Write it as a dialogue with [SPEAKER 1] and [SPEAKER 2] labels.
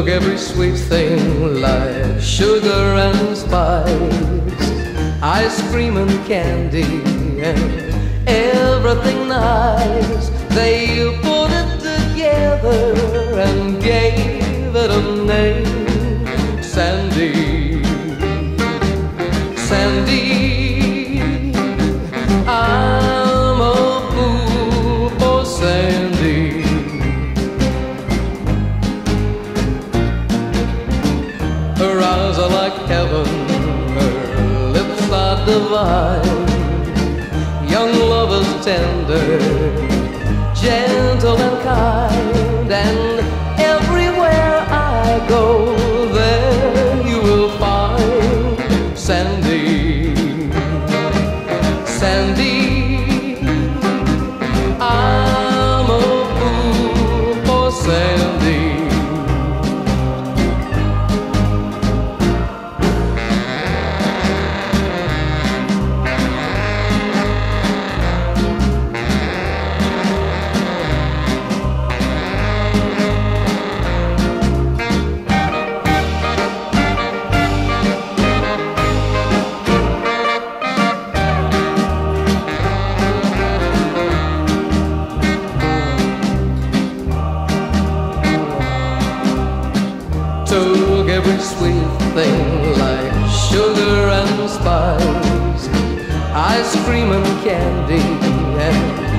[SPEAKER 1] Took every sweet thing like sugar and spice, ice cream and candy, and everything nice. They put it together and gave it a name, Sandy. Sandy, Eyes are like heaven, her lips are divine. Young lovers tender, gentle and kind, every sweet thing like sugar and spice, ice cream and candy and